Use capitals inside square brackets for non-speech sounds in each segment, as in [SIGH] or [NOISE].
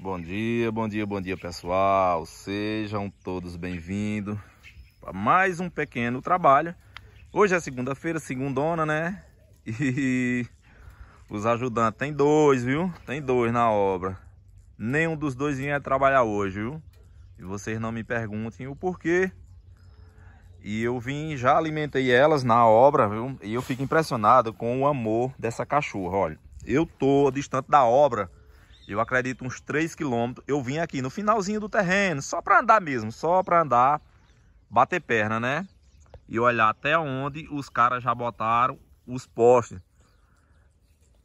Bom dia, bom dia, bom dia pessoal. Sejam todos bem-vindos para mais um pequeno trabalho. Hoje é segunda-feira, segundona, né? E [LAUGHS] os ajudantes tem dois, viu? Tem dois na obra. Nenhum dos dois vinha trabalhar hoje, viu? E vocês não me perguntem o porquê. E eu vim, já alimentei elas na obra, viu? E eu fico impressionado com o amor dessa cachorra, olha. Eu tô distante da obra eu acredito uns 3 quilômetros. Eu vim aqui no finalzinho do terreno, só para andar mesmo, só para andar, bater perna, né? E olhar até onde os caras já botaram os postes.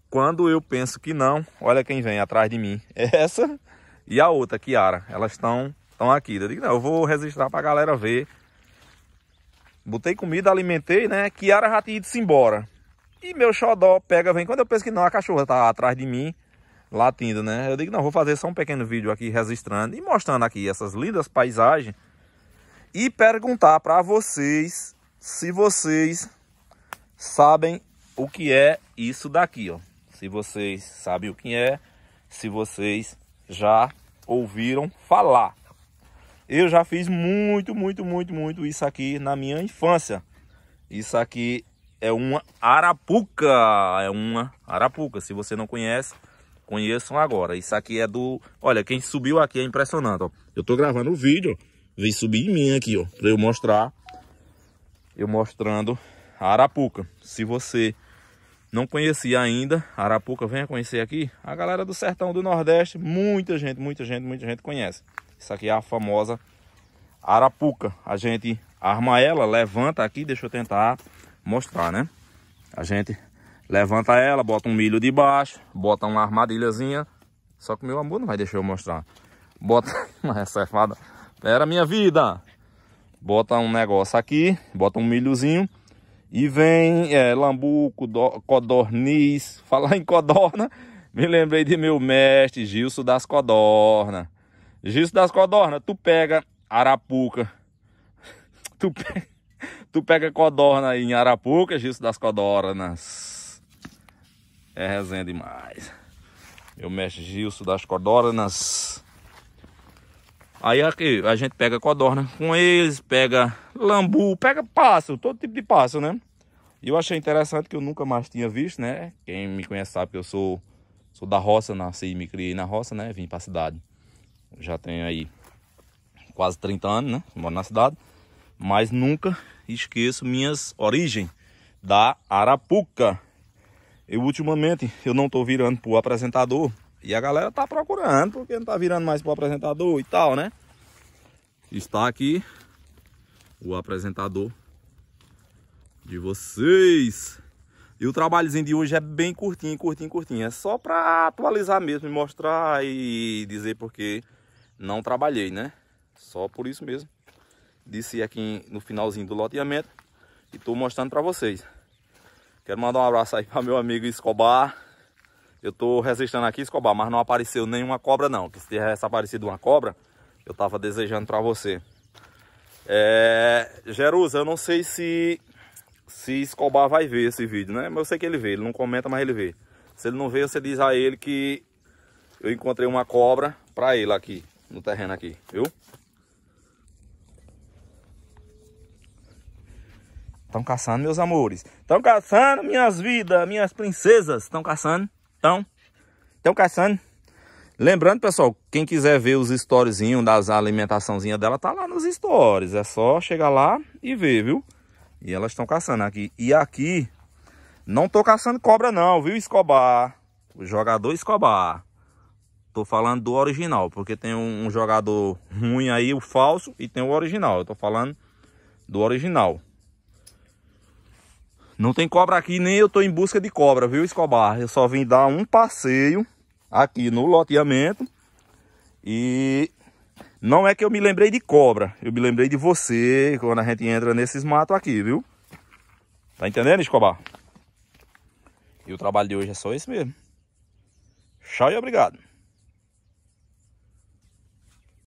Quando eu penso que não, olha quem vem atrás de mim. [LAUGHS] Essa e a outra, Kiara. Elas estão estão aqui. Eu digo, não, eu vou registrar para a galera ver. Botei comida, alimentei, né? Kiara já tinha ido-se embora. E meu xodó pega, vem. Quando eu penso que não, a cachorra tá atrás de mim latindo, né? Eu digo, não, vou fazer só um pequeno vídeo aqui registrando e mostrando aqui essas lindas paisagens e perguntar para vocês se vocês sabem o que é isso daqui, ó. Se vocês sabem o que é, se vocês já ouviram falar. Eu já fiz muito, muito, muito, muito isso aqui na minha infância. Isso aqui é uma arapuca, é uma arapuca. Se você não conhece, Conheçam agora. Isso aqui é do... Olha, quem subiu aqui é impressionante, ó. Eu tô gravando o vídeo, vem subir em mim aqui, ó. Pra eu mostrar. Eu mostrando a Arapuca. Se você não conhecia ainda, Arapuca, venha conhecer aqui. A galera do sertão do Nordeste, muita gente, muita gente, muita gente conhece. Isso aqui é a famosa Arapuca. A gente arma ela, levanta aqui, deixa eu tentar mostrar, né? A gente Levanta ela, bota um milho de baixo, bota uma armadilhazinha. Só que meu amor não vai deixar eu mostrar. Bota [LAUGHS] uma cefada. Era minha vida. Bota um negócio aqui, bota um milhozinho. E vem é, lambuco, codorniz. [LAUGHS] Falar em codorna, me lembrei de meu mestre Gilson das Codornas. Gilson das Codornas, tu pega arapuca. [LAUGHS] Tu pega, tu pega codorna em arapuca, Gilson das Codornas. É resenha demais. Meu mestre Gilson das codornas. Aí aqui a gente pega codorna com eles, pega lambu, pega pássaro, todo tipo de pássaro, né? E eu achei interessante que eu nunca mais tinha visto, né? Quem me conhece sabe que eu sou, sou da roça, nasci e me criei na roça, né? Vim pra cidade. Já tenho aí quase 30 anos, né? Moro na cidade. Mas nunca esqueço minhas origens da Arapuca. Eu ultimamente eu não tô virando pro apresentador e a galera tá procurando porque não tá virando mais pro apresentador e tal, né? Está aqui o apresentador de vocês. E o trabalhozinho de hoje é bem curtinho, curtinho, curtinho. É só para atualizar mesmo e mostrar e dizer porque não trabalhei, né? Só por isso mesmo. Disse aqui no finalzinho do loteamento e tô mostrando para vocês. Quero mandar um abraço aí para meu amigo Escobar. Eu tô resistindo aqui, Escobar, mas não apareceu nenhuma cobra não. Que se tivesse aparecido uma cobra, eu tava desejando para você. É... Jerusa, eu não sei se, se Escobar vai ver esse vídeo, né? Mas eu sei que ele vê, ele não comenta, mas ele vê. Se ele não vê, você diz a ele que eu encontrei uma cobra para ele aqui, no terreno aqui, viu? Estão caçando, meus amores. Estão caçando, minhas vidas, minhas princesas. Estão caçando. Estão. Estão caçando. Lembrando, pessoal, quem quiser ver os storyzinhos das alimentaçãozinhas dela, tá lá nos stories. É só chegar lá e ver, viu? E elas estão caçando aqui. E aqui, não tô caçando cobra não, viu, Escobar? O jogador Escobar. Tô falando do original, porque tem um, um jogador ruim aí, o falso, e tem o original. Eu tô falando do original. Não tem cobra aqui, nem eu tô em busca de cobra, viu, Escobar? Eu só vim dar um passeio aqui no loteamento. E não é que eu me lembrei de cobra, eu me lembrei de você quando a gente entra nesses matos aqui, viu? Tá entendendo, Escobar? E o trabalho de hoje é só esse mesmo. Tchau e obrigado.